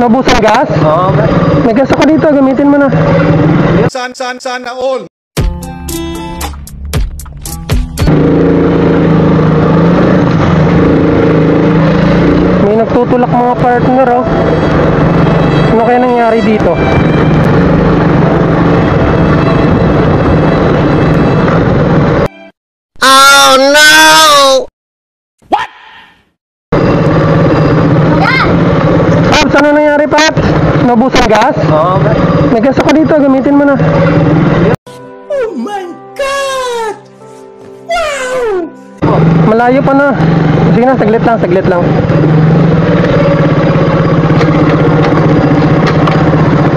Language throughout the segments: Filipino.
Nabusan gas? Oo, pre. May gas ako dito, gamitin mo na. San, san, sana all. May nagtutulak mga partner oh. Ano kaya nangyari dito? Oh no! Paps, ano nangyari Paps? Nabusan gas? Oo, pre. May gas ako dito, gamitin mo na. Malayo pa na. Sige na, saglit lang, saglit lang.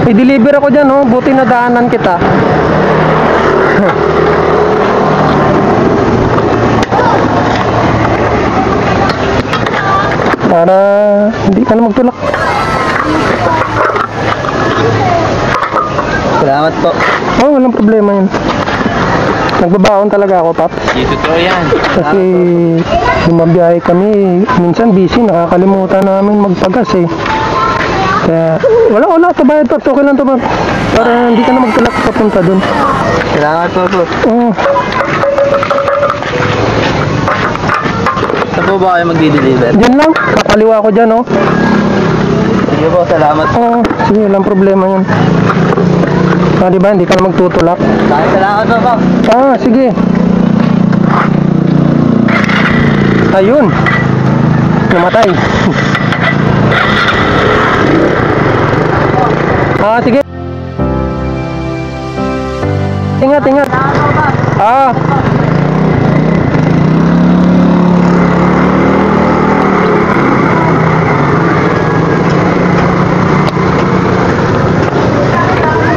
I-deliver ako dyan, oh. Buti na daanan kita. Para hindi ka na magtulak. Salamat po. Oh, walang problema yun. Nagbabaon talaga ako, Paps. Di totoo yan. Kasi bumabiyahe kami, minsan busy, nakakalimutan namin magpagas eh. Kaya, wala, wala, ito bayad Paps, okay lang ito Paps. Para hindi ka na magtulak papunta dun. Salamat po po. Oo, Saan po ba kayo magdi-deliver? dyan lang, kakaliwa ko dyan, oh. Sige po, salamat. Oo, sige, walang problema yun. Ah, di ba, hindi ka na magtutulak. Dahil salamat po, Pop. Ah, sige. Ayun. Namatay. ah, sige. Ingat, ingat. Ah.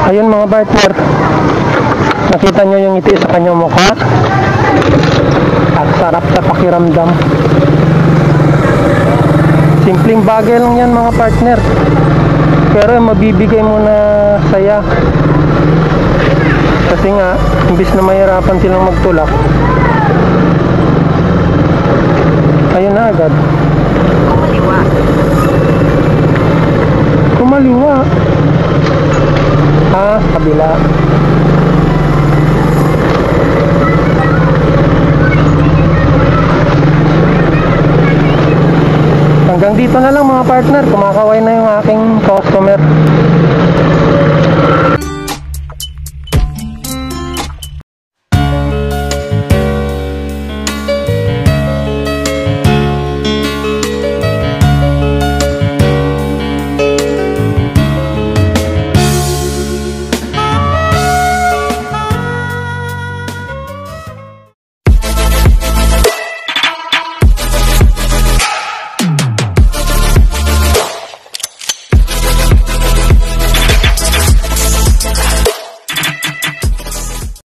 Ayun mga partner. Nakita nyo yung ngiti sa kanyang mukha. At sarap sa pakiramdam. Simpleng bagay lang yan mga partner. Pero yung mabibigay mo na saya. Kasi nga, imbis na mahirapan silang magtulak. Ayun na agad. Kumaliwa. Kumaliwa. Kabila. Hanggang dito na lang mga partner, kumakaway na yung aking customer.